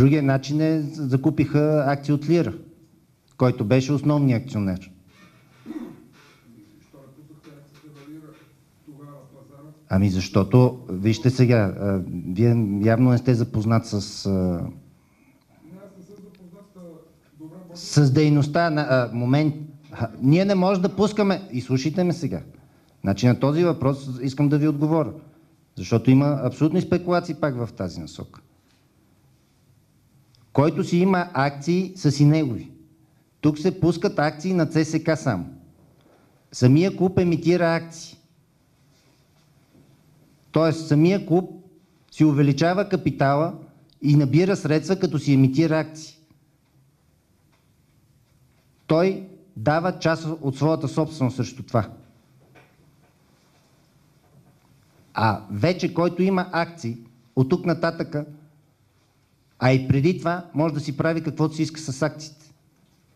Другия начин е закупиха акции от Лира, който беше основният акционер. Ами защото, вижте сега, вие явно не сте запознат с, с дейността на а, момент. А, ние не можем да пускаме. И слушайте ме сега. Значи на този въпрос искам да ви отговоря. Защото има абсолютни спекулации пак в тази насока. Който си има акции, са си негови. Тук се пускат акции на ЦСК само. Самия клуб емитира акции. Тоест, самия клуб си увеличава капитала и набира средства, като си емитира акции. Той дава част от своята собственост срещу това. А вече който има акции, от тук нататъка, а и преди това, може да си прави каквото си иска с акциите.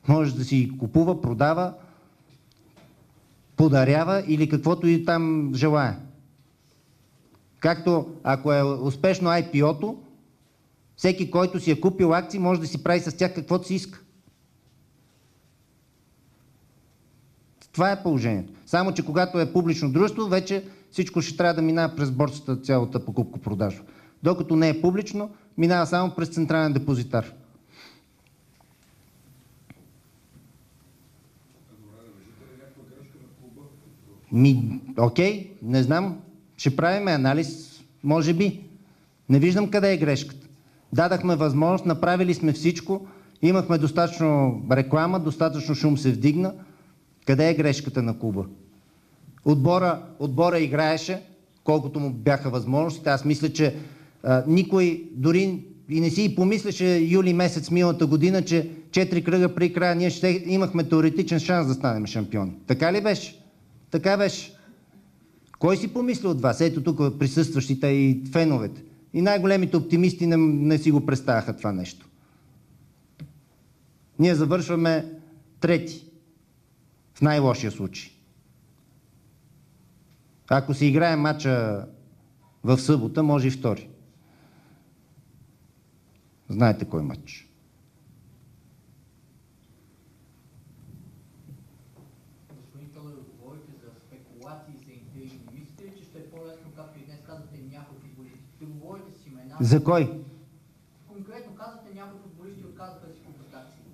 Може да си купува, продава, подарява или каквото и там желая. Както ако е успешно IPO-то, всеки, който си е купил акции, може да си прави с тях каквото си иска. Това е положението. Само, че когато е публично дружество, вече всичко ще трябва да минава през борсата, цялата покупко-продажба. Докато не е публично, минава само през централен депозитар. Ми, окей, не знам. Ще правим анализ, може би. Не виждам къде е грешката. Дадахме възможност, направили сме всичко, имахме достатъчно реклама, достатъчно шум се вдигна. Къде е грешката на клуба? Отбора, отбора играеше, колкото му бяха възможностите. Аз мисля, че никой дори и не си и помисляше юли месец миналата година, че четири кръга при края ние ще имахме теоретичен шанс да станем шампиони. Така ли беше? Така беше. Кой си помисли от вас? Ето тук присъстващите и феновете. И най-големите оптимисти не, не си го представяха това нещо. Ние завършваме трети. В най-лошия случай. Ако се играе матча в събота, може и втори. Знаете кой матч. За е. За кой? Конкретно казвате, някои футболисти отказаха да си купат акции.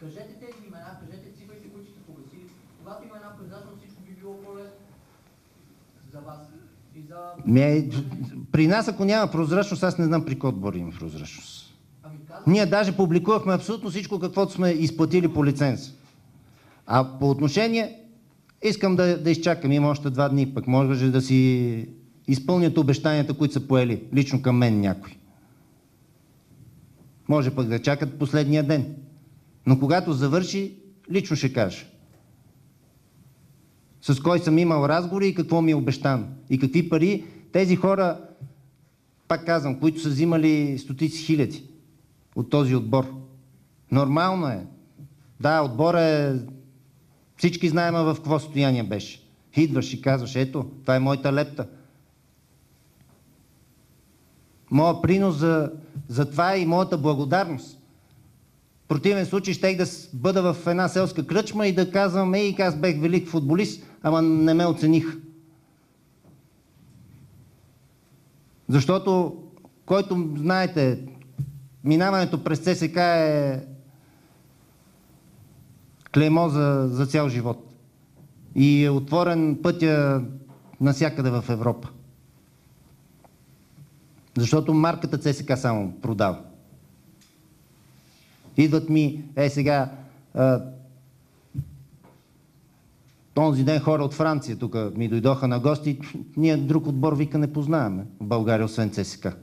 Кажете тези имена, кажете цифрите, които сте погасили. Когато има една прозрачност, всичко би било по-лесно за вас. И за... Ме, при нас, ако няма прозрачност, аз не знам при кой отбор има прозрачност. Ние даже публикувахме абсолютно всичко, каквото сме изплатили по лиценз. А по отношение, искам да, да изчакам, има още два дни, пък може да си изпълнят обещанията, които са поели, лично към мен някой. Може пък да чакат последния ден. Но когато завърши, лично ще кажа. С кой съм имал разговори и какво ми е обещано. И какви пари тези хора, пак казвам, които са взимали стотици хиляди от този отбор. Нормално е. Да, отбора е... Всички знаем в какво състояние беше. Идваш и казваш, ето, това е моята лепта. Моя принос за, за това е и моята благодарност. В противен случай щех да бъда в една селска кръчма и да казвам, ей, аз бех велик футболист, ама не ме оцених. Защото, който, знаете, минаването през ЦСК е клеймо за, за цял живот. И е отворен пътя насякъде в Европа. Защото марката ЦСК само продава. Идват ми, е сега, а, Онзи ден хора от Франция тук ми дойдоха на гости. Ние друг отбор вика не познаваме в България, освен ЦСКА.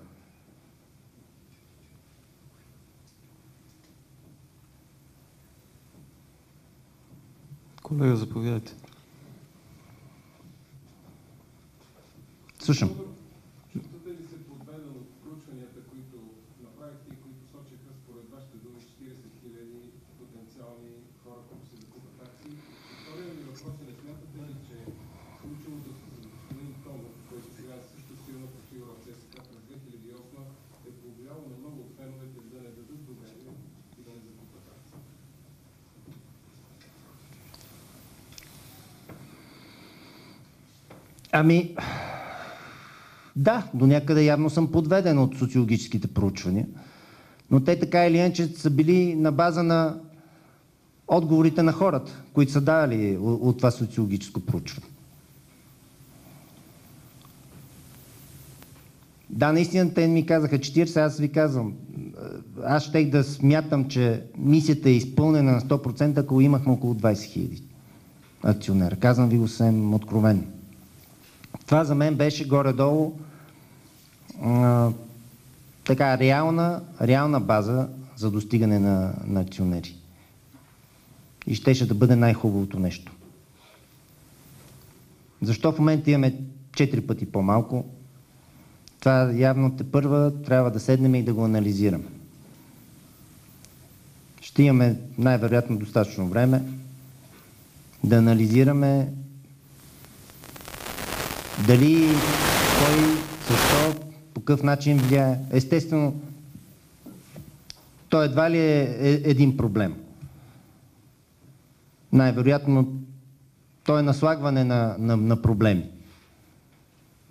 Колега, заповядайте. Слушам. Чувствате ли се подведен от проучванията, които направихте и които сочиха според вашите думи 40 хиляди потенциални хора, които се закупат акции? Вторият ми въпрос е, не смятате ли, че случилото се с господин Томов, който сега е също силна фигура в ЦСКА през 2008 е повлияло на много от феновете да не дадат Ами, да, до някъде явно съм подведен от социологическите проучвания, но те така или иначе са били на база на отговорите на хората, които са дали от, това социологическо проучване. Да, наистина те ми казаха 40, аз ви казвам, аз щех да смятам, че мисията е изпълнена на 100%, ако имахме около 20 хиляди акционера. Казвам ви го съвсем откровенно. Това за мен беше горе-долу така реална, реална база за достигане на, на акционери. И щеше да бъде най-хубавото нещо. Защо в момента имаме 4 пъти по-малко? Това явно те първа трябва да седнем и да го анализираме. Ще имаме най-вероятно достатъчно време да анализираме дали, кой, защо, по какъв начин влияе. Естествено, то едва ли е, е един проблем. Най-вероятно, то е наслагване на, на, на проблеми.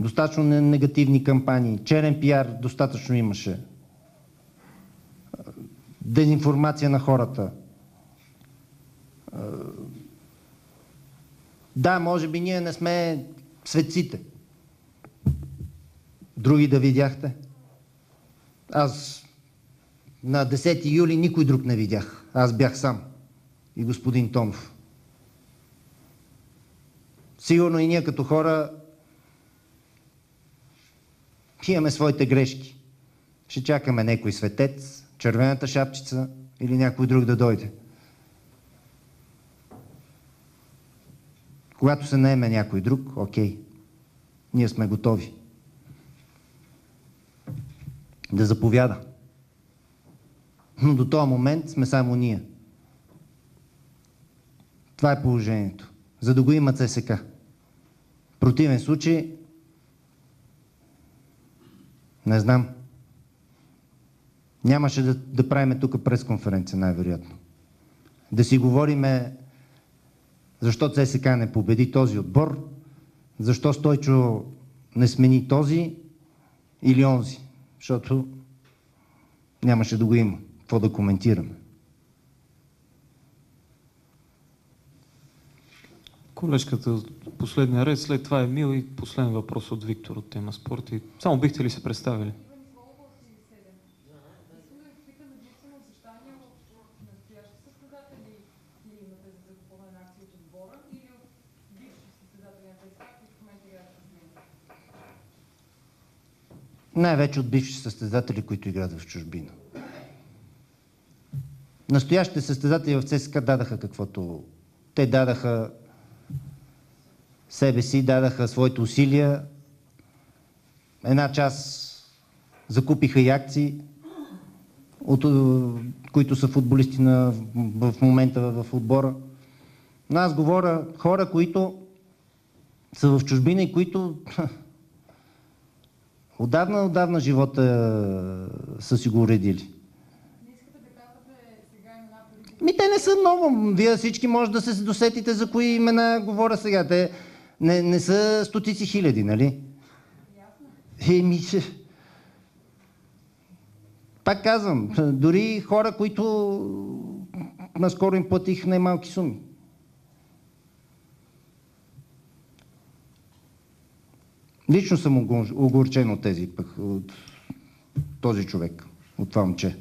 Достатъчно негативни кампании, черен пиар достатъчно имаше. Дезинформация на хората. Да, може би ние не сме светците. Други да видяхте. Аз на 10 юли никой друг не видях. Аз бях сам. И господин Томов. Сигурно и ние като хора имаме своите грешки. Ще чакаме някой светец, червената шапчица или някой друг да дойде. Когато се наеме някой друг, окей, ние сме готови да заповяда. Но до този момент сме само ние. Това е положението. За да го има ЦСК. Противен случай, не знам, нямаше да, да правиме тук пресконференция, най-вероятно. Да си говориме защо ЦСК не победи този отбор, защо Стойчо не смени този или онзи, защото нямаше да го има. Какво да коментираме? Колежката от последния ред, след това е Мил и последен въпрос от Виктор от тема спорт. И само бихте ли се представили? Най-вече от бивши състезатели, които играят в чужбина. Настоящите състезатели в ЦСКА дадаха каквото... Те дадаха себе си, дадаха своите усилия. Една част закупиха и акции, от, които са футболисти на, в момента в отбора. Но аз говоря хора, които са в чужбина и които отдавна, отдавна живота са си го уредили. Ми те не са много. Вие всички може да се досетите за кои имена говоря сега. Те не, не са стотици хиляди, нали? Еми, пак казвам, дори хора, които наскоро им платих най-малки суми. Лично съм огорчен от тези, от този човек, от това момче.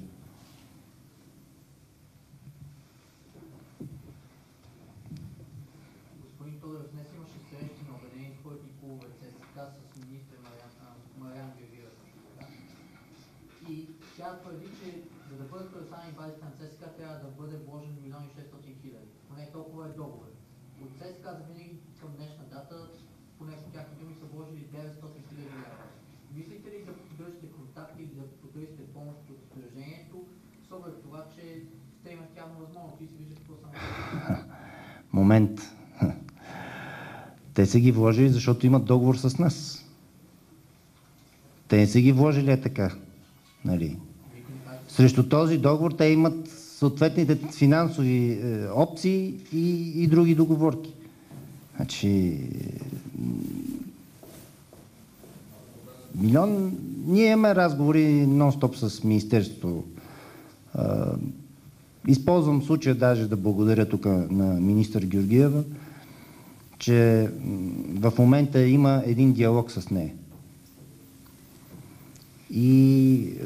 Господин Тодоров, днес имаше срещи на Обединени спортни клубове ЦСКА с министър Мариан, а, Мариан Гевира. Да? И тя твърди, че за да бъдат предоставени базите на ЦСКА трябва да бъде вложен милиони 600 хиляди. Поне толкова е договор. От ЦСКА за винаги към днешна дата, поне по тяхни думи, са вложили 900 хиляди лева. Мислите ли да поддържате контакти или да потърсите помощ от сдружението, с оглед това, че те имат явно възможност и се виждат какво само. Момент. Те са ги вложили, защото имат договор с нас. Те не са ги вложили е така. Нали? Срещу този договор те имат съответните финансови е, опции и, и други договорки. Значи, милион. Ние имаме разговори нон-стоп с Министерството. Използвам случая даже да благодаря тук на министър Георгиева, че в момента има един диалог с нея. И е,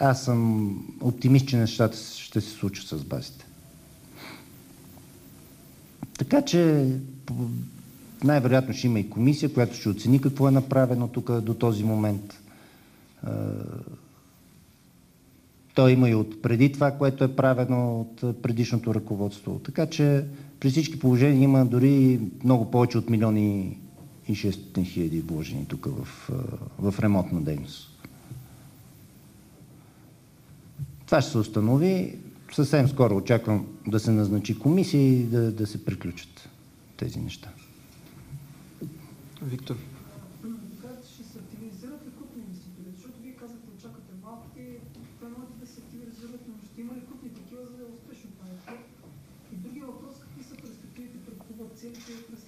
аз съм оптимист, че нещата ще се случат с базите. Така че най-вероятно ще има и комисия, която ще оцени какво е направено тук до този момент. Той има и от преди това, което е правено от предишното ръководство. Така че при всички положения има дори много повече от милиони и 600 хиляди вложени тук в, в ремонтна дейност. Това ще се установи. Съвсем скоро очаквам да се назначи комисия и да, да се приключат тези неща. Виктор. Казвате, ще се активизират ли крупни инвеститори? Защото вие казахте, очаквате малките, те могат да се активизират, но ще има ли крупни такива, за да е успешно това нещо? И другия въпрос, какви са перспективите пред клуба, целите през следващата сезон, има ли бърза селекция?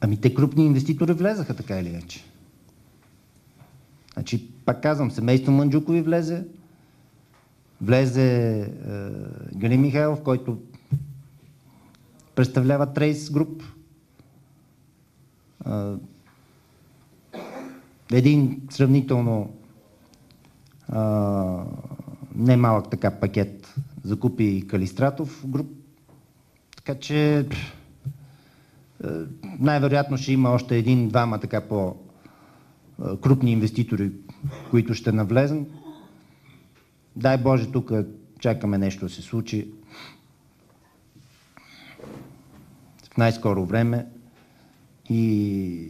Ами те крупни инвеститори влезаха така или иначе. Значи, пак казвам, семейство Манджукови влезе, влезе е, Гали Михайлов, който представлява Трейс Груп. Е, един сравнително е, немалък така пакет закупи Калистратов груп. Така че е, най-вероятно ще има още един-двама така по е, инвеститори, които ще навлезат. Дай Боже, тук чакаме нещо да се случи. В най-скоро време и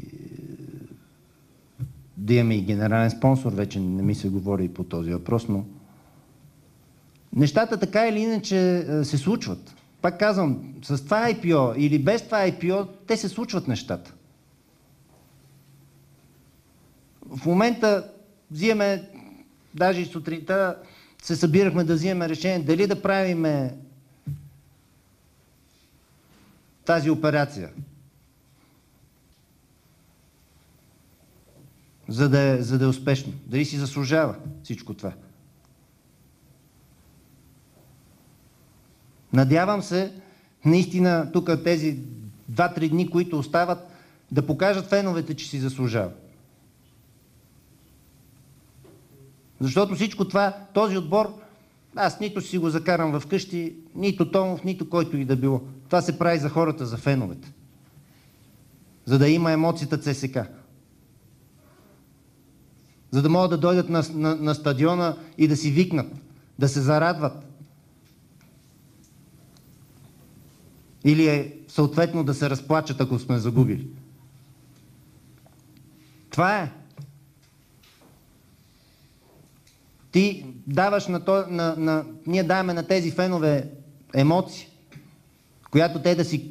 да имаме и генерален спонсор, вече не ми се говори и по този въпрос, но нещата така или иначе е, се случват. Пак казвам, с това IPO или без това IPO, те се случват нещата. В момента взимаме, даже и сутринта се събирахме да взимаме решение дали да правиме тази операция. За да, е, за да е успешно. Дали си заслужава всичко това. Надявам се, наистина, тук тези 2-3 дни, които остават, да покажат феновете, че си заслужава. Защото всичко това, този отбор, аз нито си го закарам в къщи, нито Томов, нито който и да било. Това се прави за хората, за феновете. За да има емоцията ЦСК. За да могат да дойдат на, на, на стадиона и да си викнат, да се зарадват. Или е съответно да се разплачат, ако сме загубили. Това е. Ти даваш на, то, на, на... Ние даваме на тези фенове емоции, която те да си...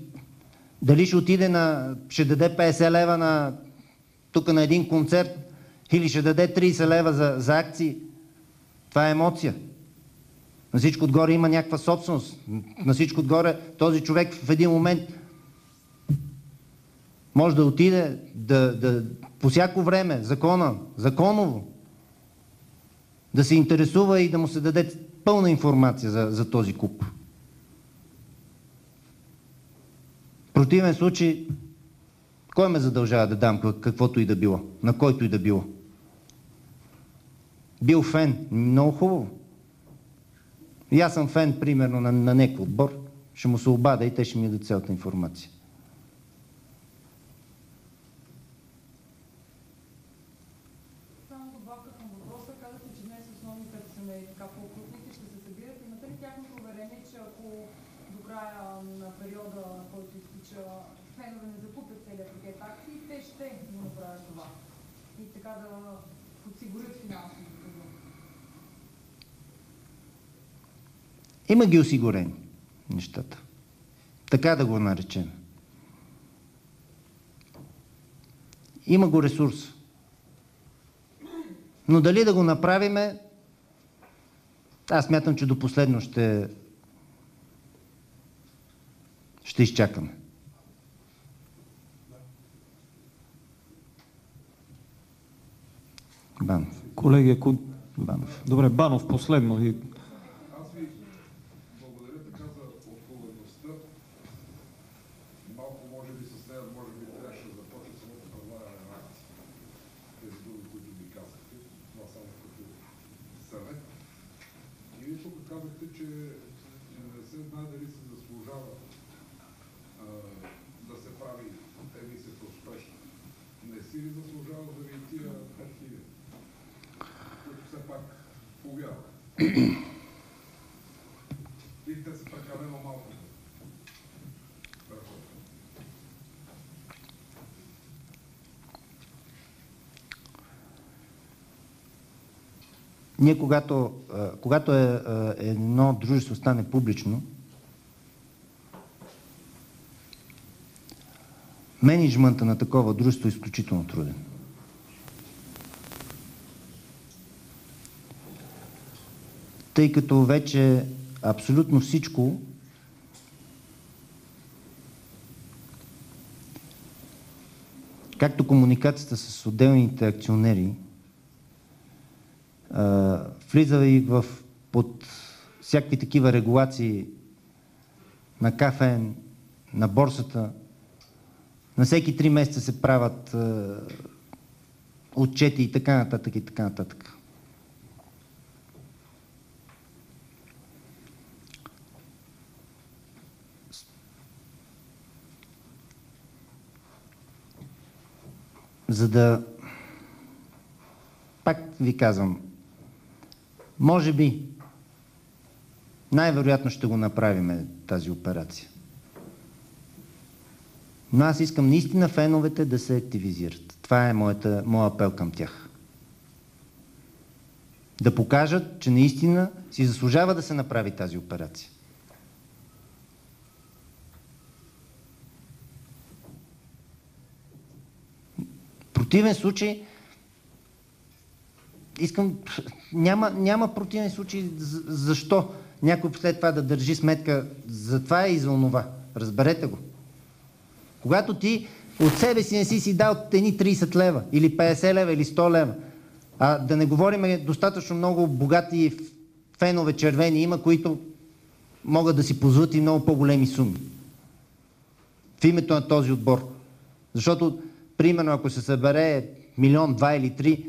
Дали ще отиде на... Ще даде 50 лева на... Тук на един концерт или ще даде 30 лева за, за акции. Това е емоция. На всичко отгоре има някаква собственост. На всичко отгоре този човек в един момент може да отиде да, да, по всяко време, закона, законово, да се интересува и да му се даде пълна информация за, за този куп. Противен случай, кой ме задължава да дам каквото и да било, на който и да било? Бил фен, много хубаво. И аз съм фен, примерно, на, на някой отбор, ще му се обада и те ще ми дадат цялата информация. Има ги осигурени нещата. Така да го наречем. Има го ресурс. Но дали да го направиме, аз мятам, че до последно ще ще изчакаме. Банов. Колеги, ако... Банов. Добре, Банов, последно. И емисията успешно. Не си ли заслужава заради тия 5 хиляди, които все пак повярват? И те са прекалено малко. Ние, когато, когато е, едно дружество стане публично, менеджмента на такова дружество е изключително труден. Тъй като вече абсолютно всичко както комуникацията с отделните акционери, влиза и в, под всякакви такива регулации на КФН, на борсата. На всеки три месеца се правят а, отчети и така нататък и така нататък. За да пак ви казвам, може би, най-вероятно ще го направим тази операция. Но аз искам наистина феновете да се активизират. Това е моята, моя апел към тях. Да покажат, че наистина си заслужава да се направи тази операция. Противен случай искам, няма, няма противен случай, защо някой след това да държи сметка за това и за онова. Разберете го. Когато ти от себе си не си си дал едни 30 лева, или 50 лева, или 100 лева, а да не говорим достатъчно много богати фенове червени има, които могат да си позволят и много по-големи суми. В името на този отбор. Защото, примерно, ако се събере милион, два или три,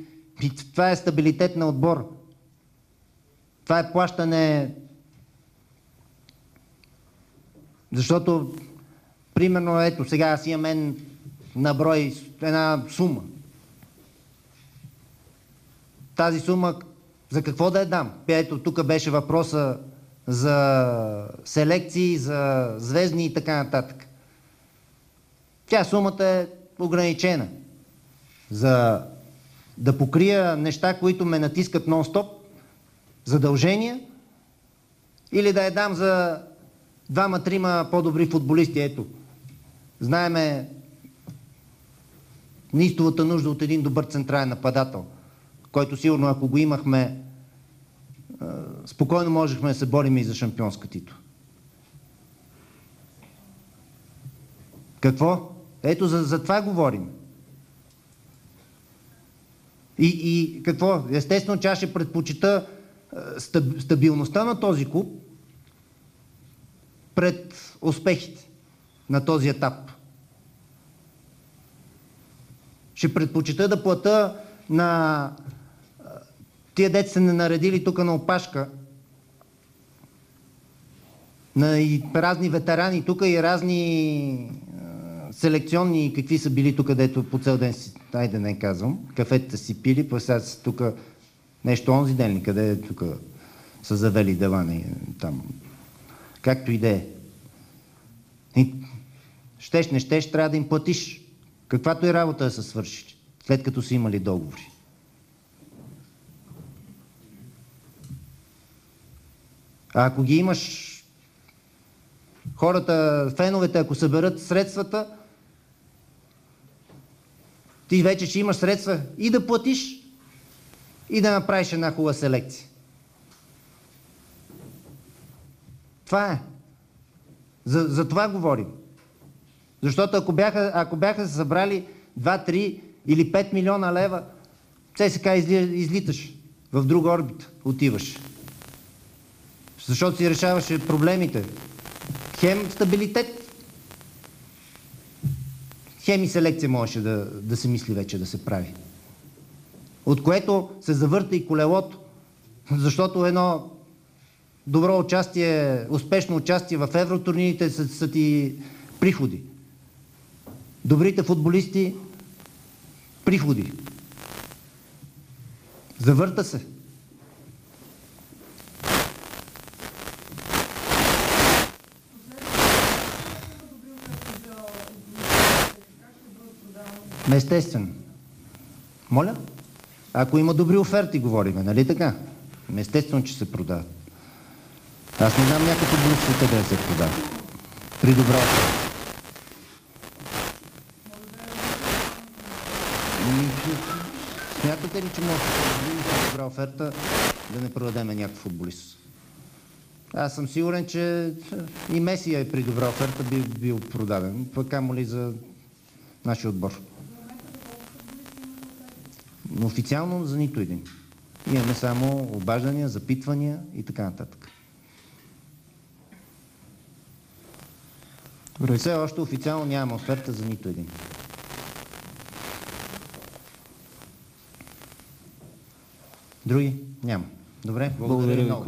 това е стабилитет на отбор. Това е плащане. Защото, примерно, ето сега аз имам на брой една сума. Тази сума за какво да я дам? Ето, тук беше въпроса за селекции, за звездни и така нататък. Тя сумата е ограничена. За да покрия неща, които ме натискат нон-стоп, задължения, или да я дам за двама-трима по-добри футболисти. Ето, знаеме неистовата нужда от един добър централен нападател, който сигурно, ако го имахме, спокойно можехме да се борим и за шампионска титул. Какво? Ето за, за това говорим. И, и какво? Естествено, че аз ще предпочита стаб, стабилността на този клуб пред успехите на този етап. Ще предпочита да плата на тия деца се не наредили тук на опашка, на и разни ветерани тук и разни селекционни, какви са били тук, дето по цел ден си, айде не казвам, кафетата си пили, па сега са тук нещо онзи ден ли, къде е тук са завели дела не, там. Както и да е. Щеш, не щеш, трябва да им платиш. Каквато и работа да са свършили, след като са имали договори. А ако ги имаш хората, феновете, ако съберат средствата, ти вече ще имаш средства и да платиш, и да направиш една хубава селекция. Това е. За, за това говорим. Защото ако бяха, ако бяха се събрали 2, 3 или 5 милиона лева, ЦСК изли, излиташ, в друга орбита отиваш. Защото си решаваше проблемите. Хем стабилитет, хем и селекция можеше да, да се мисли вече да се прави. От което се завърта и колелото, защото едно добро участие, успешно участие в евротурнирите са, са ти приходи. Добрите футболисти приходи. Завърта се. Естествено. Моля? Ако има добри оферти, говориме, нали така? Естествено, че се продават. Аз не знам някакъв в света да се продава. При добра оферта. Ами, Смятате ли, че може да при добра оферта да не продадем някакъв футболист? Аз съм сигурен, че и Месия е при добра оферта би бил продаден. Пък камо ли за нашия отбор. Но официално за нито един. Имаме само обаждания, запитвания и така нататък. Добре. Все още официално нямаме оферта за нито един. Други? Няма. Добре, благодаря, Благодаря ви.